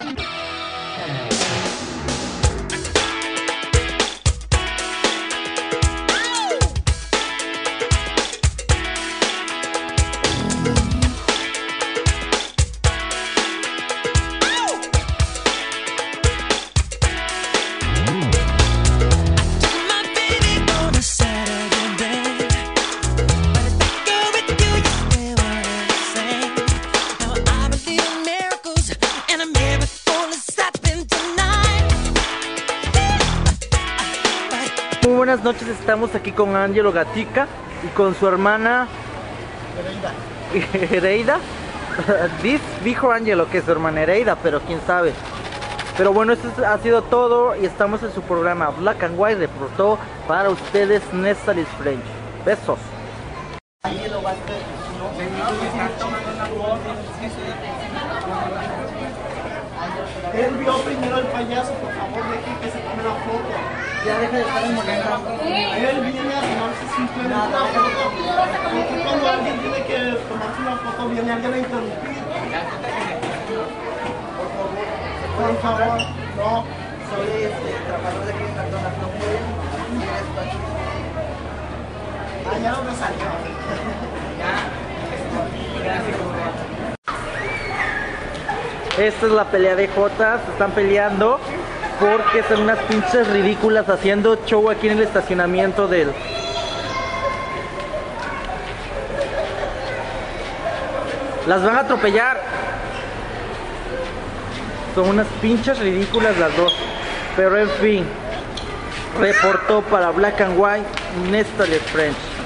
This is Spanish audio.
you buenas noches, estamos aquí con Angelo Gatica y con su hermana Hereida. Dijo Angelo que es su hermana Hereida, pero quién sabe. Pero bueno, esto es- ha sido todo y estamos en su programa Black and White reportó para ustedes Nestalis French. Besos. Él vio primero el payaso, por favor, deje que se tome la foto. Ya deja de estar molestando. Él viene a tomarse simplemente una foto. Porque cuando alguien tiene que tomarse una foto, viene alguien a interrumpir. Por favor, no. Soy este, trabajador de aquí en no pueden. Ah, ya no me salió. Esta es la pelea de Jotas, están peleando porque son unas pinches ridículas haciendo show aquí en el estacionamiento del... Las van a atropellar. Son unas pinches ridículas las dos. Pero en fin, reportó para Black and White Néstor French.